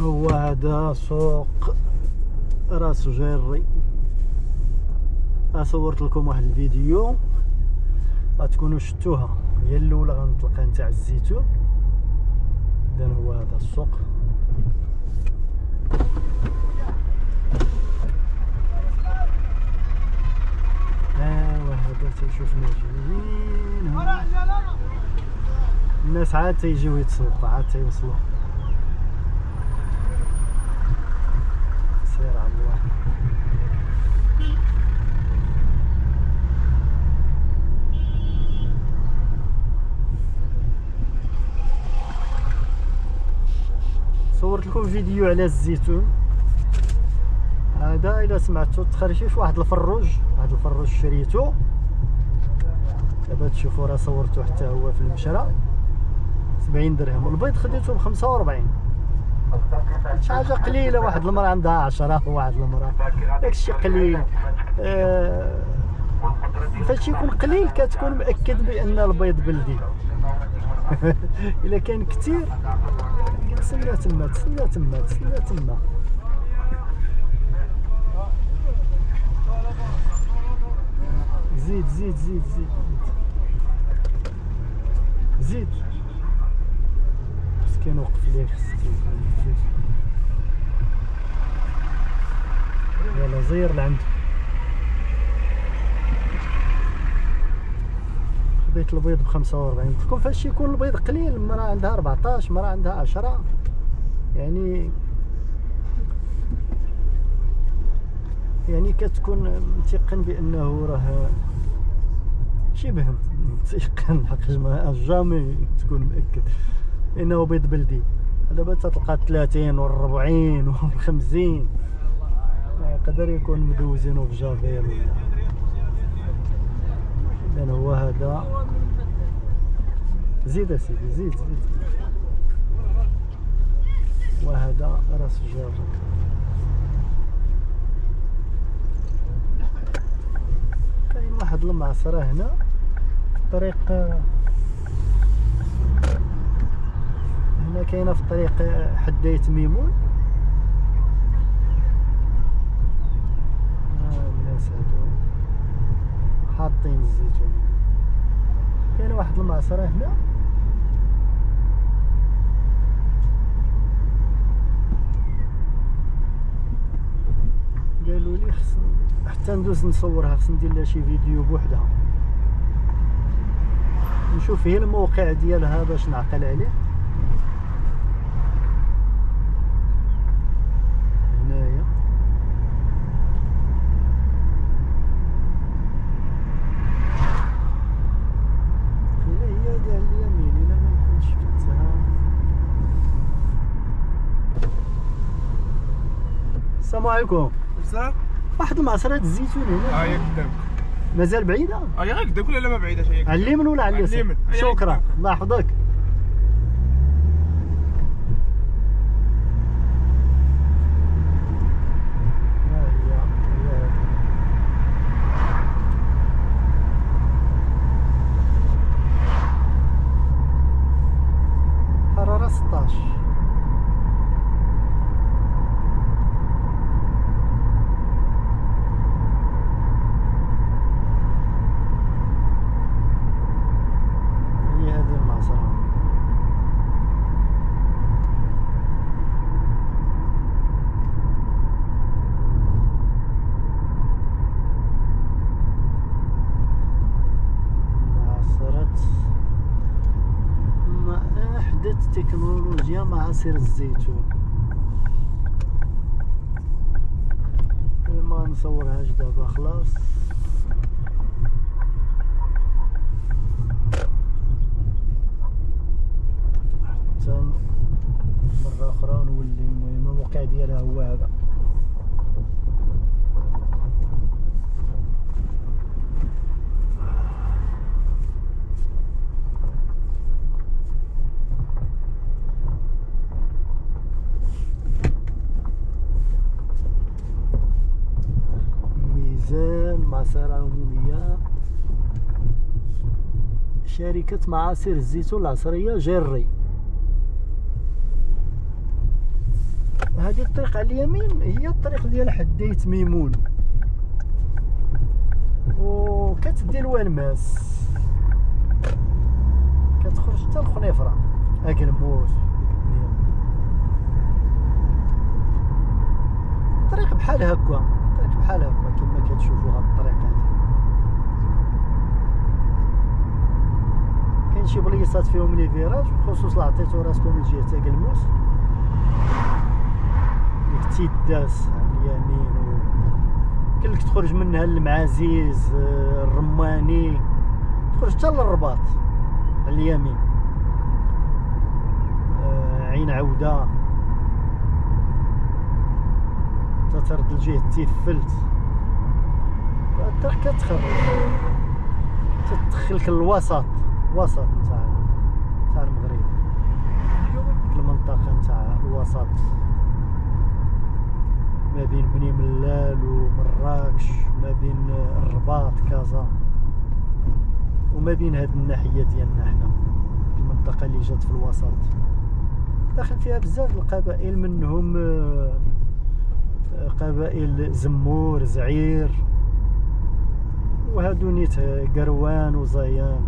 هو هذا سوق راس جيري صورت لكم واحد الفيديو. غتكونوا شفتوها. هي الأولى غنطلقها نتاع الزيتون اذا هو هذا السوق. ايوا هذا تيشوفنا جايين الناس عاد تيجيو يتسوقوا عاد تيوصلوا سير على الله صورت لكم فيديو على الزيتون. هذا إلا سمعتو تخرشيش واحد الفروج واحد الفروج شريتو. دابا تشوفوا راه صورتو حتى هو في المشرى. 70 درهم والبيض خديته ب 45 شي حاجة قليلة واحد المرأة عندها 10 واحد المرأة. داكشي قليل. آه فاش يكون قليل كتكون مأكد بأن البيض بلدي. إلا كان كثير تسنى تما تسنى تما تسنى تما زيد زيد زيد زيد زيد. مسكين وقف ليه يلا زير لعنده خديت البيض ب 45 قلت لكم فاش يكون البيض قليل مرة عندها 14 مرة عندها 10 يعني يعني كتكون متيقن بأنه راه شبه متيقن حق ما جامي تكون مأكد. إنه بيض بلدي. دابا تلقى 30 و 40 و 50 يقدر يكون مدوزين في جافيل. اذا هو هذا. زيد سيدي زيد زيد. وهذا راس الجار كاين واحد المعصرة هنا طريق هنا كاينة في طريق حداية ميمون آه الناس هادو حاطين الزيتون كاينة واحد المعصرة هنا. قالوا لي خص حتى ندوز نصورها خص ندير لها شي فيديو بوحدها. نشوف هي الموقع ديالها باش نعقل عليه هنايا قيلة هي ديال اليمين الا ما نكونش شفتها السلام عليكم. بصح واحد المعصرة الزيتون هنا. هي قدامك مازال هي غير قدامك ولا لا ما بعيداش على اليمين ولا على اليسار. هي شكرا. الله يحفظك ها هي- هي هذه. حرارة 16 هي هذه المعصرة معصرة ما أحدث معاصر الزيتون ما نصورهاش دابا خلاص. حتى مرة أخرى نولي المهم الموقع ديالها هو هذا. معصرة عمومية. شركة معاصر الزيتون العصرية جيري. هذه الطريق على اليمين هي الطريق ديال حديت ميمون. وكتدي لوالماس كتخرج حتى لخنيفره اكلموس الطريق بحال هكا. بحال هكا كما كتشوفوا هاد الطريق هادي كاين شي بليصات فيهم لي فيراج بخصوص لا عطيتو راسكم من جهه اكلموس ديك تيداس على اليمين و لك تخرج منها للمعازيز آه، الرماني تخرج حتى للرباط على اليمين. آه، عين عودة. تترد لجهة تيفلت. الطريق كتخرج. تدخلك للوسط وسط نتاع نتاع المغرب. المنطقة نتاع الوسط. ما بين بني ملال ومراكش. ما بين الرباط كازا. وما بين هاد الناحية ديالنا حنا. المنطقة اللي جات في الوسط. داخل فيها بزاف القبائل منهم قبائل زمور زعير. وهادو نيت قروان وزيان.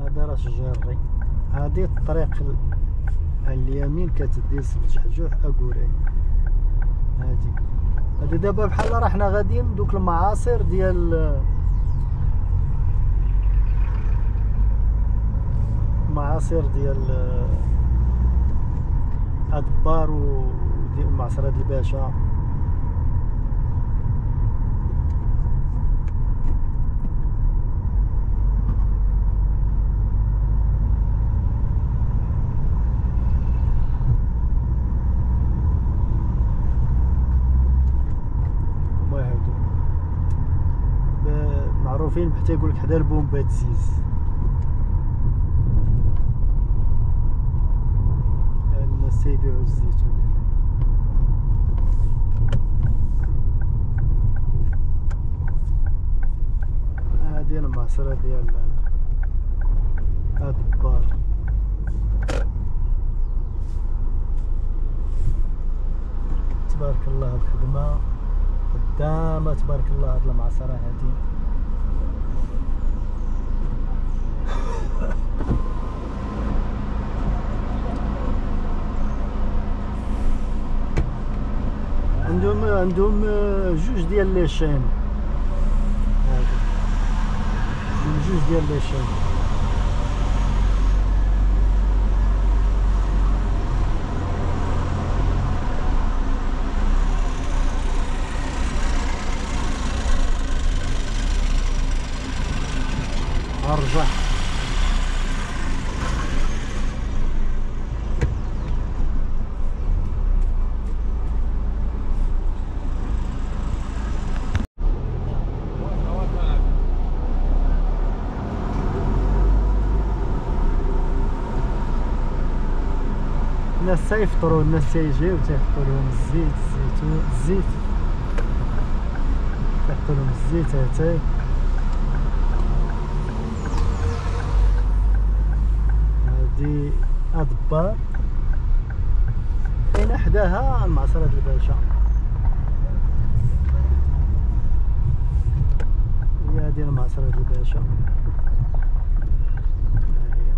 هذا راس جاري. هذه الطريق اليمين كتدي لجحجوح اكوراي هادي. هادي دابا بحال راه حنا غاديين دوك المعاصر ديال المعاصر ديال ادبار وديال الباشا. هما هادو. ب- معروفين حتى يقول لك حدا البومبات زيز. الناس تيبيعوا الزيتون هادي المعصرة ديال تبارك الله الخدمة. قدامة تبارك الله هاد المعصرة هادي. عندهم عندهم آه، جوج ديال لي شين هادو من جوج ديال لي شين الناس تيفطروا الناس تيجيو تيحطوا لهم الزيت الزيتون الزيت. تيحطوا لهم الزيت هاتاي. هادي ادبار كاينة حداها المعصرة الباشا. هي هادي المعصرة الباشا ها هي.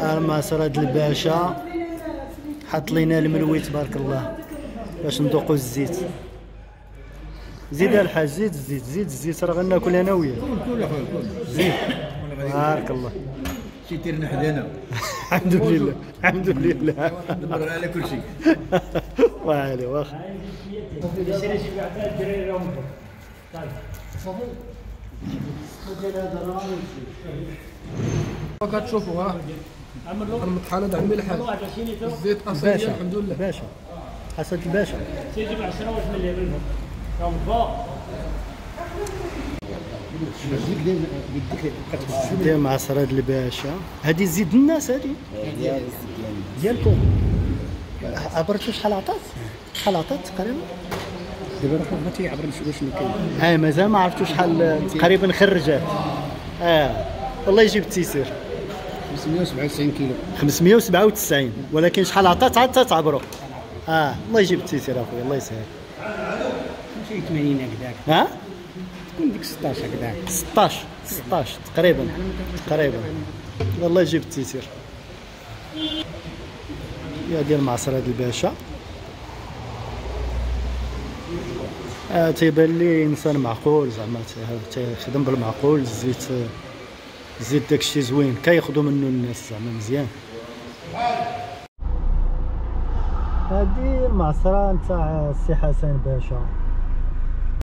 المعصرة الباشا. حط لينا الملوي تبارك الله. باش ندوقو الزيت. زيد الحاج زيد الزيت زيد الزيت راه غناكل أنا وياك كل اخويا كل زيد. بارك الله. شي تيرنا حدانا الحمد لله الحمد لله. دمر على كل شيء. وعلي واخا كتشوفوا ها؟ المطحنه دعم الحال. الزيت باشا الحمد لله. باشا حسن الباشا. تيجي ب 10 واش من اللي منهم راهم فوق ديال معصرة الباشا. هادي زيد الناس هادي. ديالكم. عبرتو شحال عطات؟ شحال عطات تقريبا؟ دابا راه بغيتي يعبر شنو كاين. آه مازال ما عرفتو شحال تقريبا خرجات. آه. والله يجيب التيسير 597 كيلو. 597 ولكن شحال عطات؟ عاد تعبروا آه الله يجيب التيسير أخويا الله يسهل. شي 80 هكذاك. ها؟ تكون ديك 16 هكذاك. 16 16 تقريبا تقريبا. الله يجيب التيسير يا ديال معصر هاد الباشا. آه تيبان لي إنسان معقول زعما تي- تيخدم بالمعقول الزيت الزيت داكشي زوين كياخدو منه الناس زعما مزيان. هادي المعصرة نتاع السي حسن باشا.